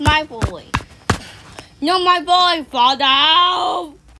my boy. No, my boy, father.